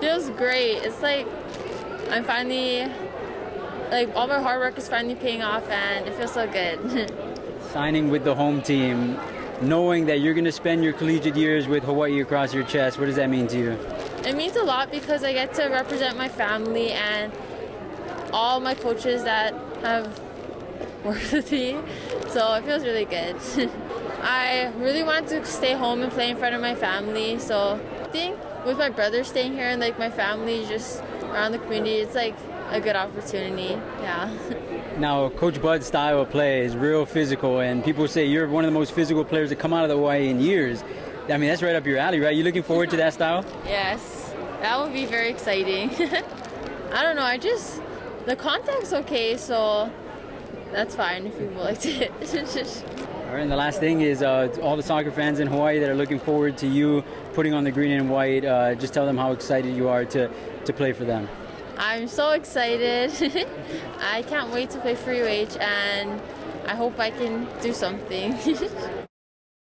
Feels great. It's like I'm finally, like all my hard work is finally paying off and it feels so good. Signing with the home team, knowing that you're going to spend your collegiate years with Hawaii across your chest, what does that mean to you? It means a lot because I get to represent my family and all my coaches that have worked with me. So it feels really good. I really wanted to stay home and play in front of my family. So I think with my brother staying here and like my family just around the community, it's like a good opportunity. Yeah. Now, Coach Bud's style of play is real physical, and people say you're one of the most physical players to come out of the Hawaii in years. I mean, that's right up your alley, right? You looking forward to that style? Yes, that would be very exciting. I don't know. I just the contact's okay, so that's fine if people liked it. All right, and the last thing is uh, all the soccer fans in Hawaii that are looking forward to you putting on the green and white. Uh, just tell them how excited you are to to play for them. I'm so excited. I can't wait to play free wage and I hope I can do something.